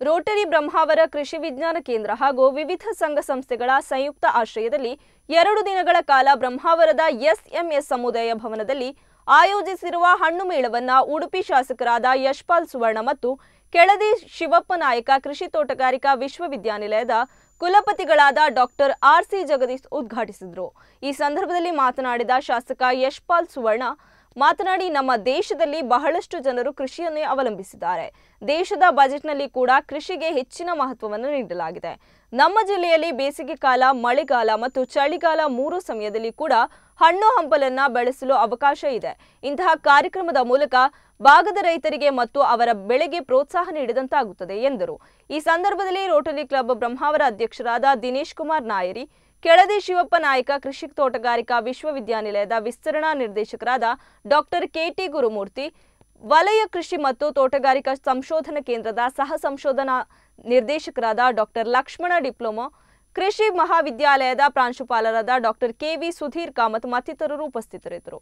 Rotary Brahmavar ಕೃಷಿ ವಿಜ್ಞಾನ ಕೇಂದ್ರ ಹಾಗೂ ವಿವಿಧ ಸಂಘ ಸಂಸ್ಥೆಗಳ ಸಂಯುಕ್ತ ಆಶ್ರಯದಲ್ಲಿ ಎರಡು ದಿನಗಳ ಕಾಲ ಬ್ರಹ್ಮಾವರದ ಎಸ್ಎಂಎಸ್ ಸಮುದಾಯ ಭವನದಲ್ಲಿ ಆಯೋಜಿಸಿರುವ ಹಣ್ಣು ಮೇಳವನ್ನ ಉಡುಪಿ ಶಾಸಕರಾದ ಯಶ್ಪಾಲ್ ಸುವರ್ಣ ಮತ್ತು ಕೆಳದಿ ಶಿವಪ್ಪ ನಾಯಕ, ಕೃಷಿ ತೋಟಗಾರಿಕಾ ವಿಶ್ವವಿದ್ಯಾನಿಲಯದ ಕುಲಪತಿಗಳಾದ ಡಾಕ್ಟರ್ ಆರ್ ಸಿ ಜಗದೀಶ್ ಉದ್ಘಾಟಿಸಿದರು. ಈ ಸಂದರ್ಭದಲ್ಲಿ ಮಾತನಾಡಿದ ಶಾಸಕ ಯಶ್ಪಾಲ್ ಸುವರ್ಣ ಮಾತನಾಡಿ ನಮ್ಮ ದೇಶದಲ್ಲಿ ಬಹಳಷ್ಟು ಜನರು ಕೃಷಿಯನ್ನೇ ಅವಲಂಬಿಸಿದ್ದಾರೆ. ದೇಶದ ಬಜೆಟ್ನಲ್ಲಿ ಕೂಡ ಕೃಷಿಗೆ ಹೆಚ್ಚಿನ ಮಹತ್ವವನ್ನು ನೀಡಲಾಗಿದೆ. ನಮ್ಮ ಜಿಲ್ಲೆಯಲ್ಲಿ ಬೇಸಿಗೆ ಕಾಲ, ಮಳೆಗಾಲ ಮತ್ತು ಚಳಿಗಾಲ ಮೂರು ಸಮಯದಲ್ಲಿ ಕೂಡ ಹಣ್ಣು ಹಂಪಲನ್ನ ಬೆಳೆಸಲು ಅವಕಾಶ ಇದೆ. ಇಂತಹ ಕಾರ್ಯಕ್ರಮದ ಮೂಲಕ ಭಾಗದ ರೈತರಿಗೆ ಮತ್ತು ಅವರ ಬೆಳೆಗೆ ಪ್ರೋತ್ಸಾಹ ನೀಡಿದಂತಾಗುತ್ತದೆ ಎಂದರು. ಈ ಸಂದರ್ಭದಲ್ಲಿ ರೋಟರಿ ಕ್ಲಬ್ ಬ್ರಹ್ಮಾವರ ಅಧ್ಯಕ್ಷರಾದ ದಿನೇಶ್ ಕುಮಾರ್ ನಾಯರಿ ಕೆಳದಿ ಶಿವಪ್ಪ ನಾಯಕ ಕೃಷಿ ತೋಟಗಾರಿಕಾ ವಿಶ್ವವಿದ್ಯಾನಿಲಯದ ವಿಸ್ತರಣಾ ನಿರ್ದೇಶಕರಾದ ಡಾಕ್ಟರ್ ಕೆಟಿ ಗುರುಮೂರ್ತಿ, ವಲಯ ಕೃಷಿ ಮತ್ತು ತೋಟಗಾರಿಕಾ ಸಂಶೋಧನಾ ಕೇಂದ್ರದ ಸಹ ಸಂಶೋಧನಾ ನಿರ್ದೇಶಕರಾದ ಡಾಕ್ಟರ್ ಲಕ್ಷ್ಮಣ ಡಿಪ್ಲೊಮೊ, ಕೃಷಿ ಮಹಾವಿದ್ಯಾಲಯದ ಪ್ರಾಂಶುಪಾಲರಾದ ಡಾಕ್ಟರ್ ಕೆವಿ ಸುಧೀರ್ ಕಾಮತ್ ಮತ್ತಿತರರು ಉಪಸ್ಥಿತರಿದ್ದರು.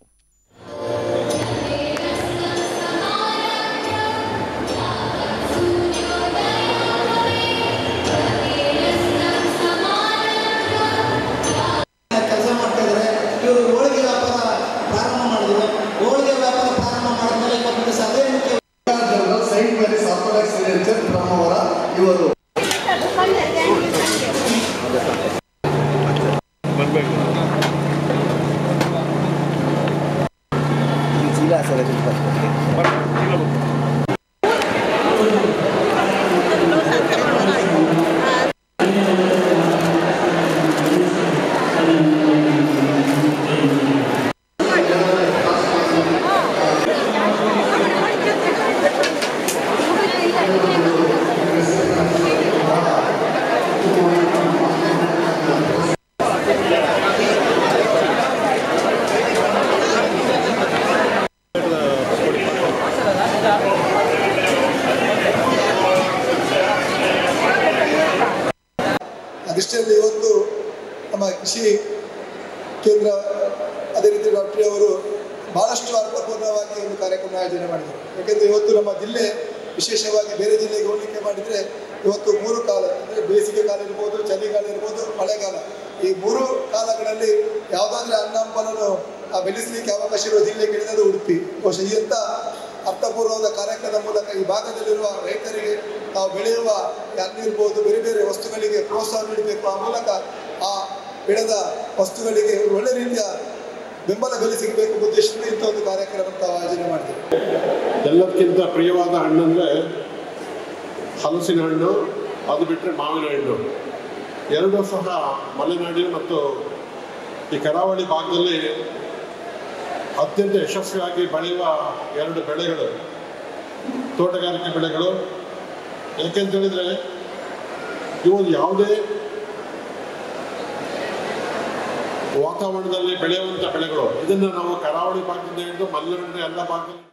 ಮಾಡಿದ್ರು ಹೋಳಿಗೆ ವ್ಯಾಪಾರ ಪ್ರಾರಂಭ ಮಾಡಿದ್ಮೇಲೆ ಇವತ್ತು ಅದೇ ಮುಖ್ಯ general saint Mary's orthodox religion Brahmavara ಇವರು. ಆ ದೃಷ್ಟಿಯಲ್ಲಿ ಇವತ್ತು ನಮ್ಮ ಕೃಷಿ ಕೇಂದ್ರ ಅದೇ ರೀತಿ ಡಾಕ್ಟ್ರಿ ಅವರು ಬಹಳಷ್ಟು ಅರ್ಥಪೂರ್ಣವಾಗಿ ಒಂದು ಕಾರ್ಯಕ್ರಮ ಆಯೋಜನೆ ಮಾಡಿದರು. ಯಾಕೆಂದರೆ ಇವತ್ತು ನಮ್ಮ ಜಿಲ್ಲೆ ವಿಶೇಷವಾಗಿ ಬೇರೆ ಜಿಲ್ಲೆಗೆ ಹೋಲಿಕೆ ಮಾಡಿದರೆ ಇವತ್ತು ಮೂರು ಕಾಲ, ಅಂದರೆ ಬೇಸಿಗೆ ಕಾಲ ಇರ್ಬೋದು, ಚಳಿಗಾಲ ಇರ್ಬೋದು, ಮಳೆಗಾಲ. ಈ ಮೂರು ಕಾಲಗಳಲ್ಲಿ ಯಾವುದಾದ್ರೂ ಅನ್ನ ಹಂಪಲನ್ನು ಬೆಳೆಸಲಿಕ್ಕೆ ಅವಕಾಶ ಇರುವ ಜಿಲ್ಲೆಗಳಿಂದ ಉಡುಪಿ. ಬಹುಶಃ ಈ ಅರ್ಥಪೂರ್ವವಾದ ಕಾರ್ಯಕ್ರಮದ ಮೂಲಕ ಈ ಭಾಗದಲ್ಲಿರುವ ರೈತರಿಗೆ ನಾವು ಬೆಳೆಯುವ ಹಣ್ಣು ಬೇರೆ ಬೇರೆ ವಸ್ತುಗಳಿಗೆ ಪ್ರೋತ್ಸಾಹ ನೀಡಬೇಕು ಆ ಮೂಲಕ ಆ ಬೆಳೆದ ವಸ್ತುಗಳಿಗೆ ಒಳ್ಳೆ ರೀತಿಯ ಬೆಂಬಲ ಬೆಲೆ ಸಿಗಬೇಕು ಉದ್ದೇಶದಿಂದ ಇಂಥ ಒಂದು ಕಾರ್ಯಕ್ರಮ ತಾವು ಆಯೋಜನೆ ಮಾಡ್ತೀವಿ ಎಲ್ಲದಕ್ಕಿಂತ ಪ್ರಿಯವಾದ ಹಣ್ಣು ಅಂದರೆ ಹಲಸಿನ ಹಣ್ಣು, ಅದು ಬಿಟ್ಟರೆ ಮಾವಿನ ಹಣ್ಣು. ಎರಡೂ ಸಹ ಮಲೆನಾಡಿನ ಮತ್ತು ಈ ಕರಾವಳಿ ಭಾಗದಲ್ಲಿ ಅತ್ಯಂತ ಯಶಸ್ವಿಯಾಗಿ ಬೆಳೆಯುವ ಎರಡು ಬೆಳೆಗಳು, ತೋಟಗಾರಿಕೆ ಬೆಳೆಗಳು. ಯಾಕೆಂತ ಹೇಳಿದರೆ, ಇವು ಯಾವುದೇ ವಾತಾವರಣದಲ್ಲಿ ಬೆಳೆಯುವಂಥ ಬೆಳೆಗಳು. ಇದನ್ನು ನಾವು ಕರಾವಳಿ ಭಾಗದಿಂದ ಹಿಡಿದು ಮಲೆನಾಡಿನ ಎಲ್ಲ ಭಾಗದಲ್ಲಿ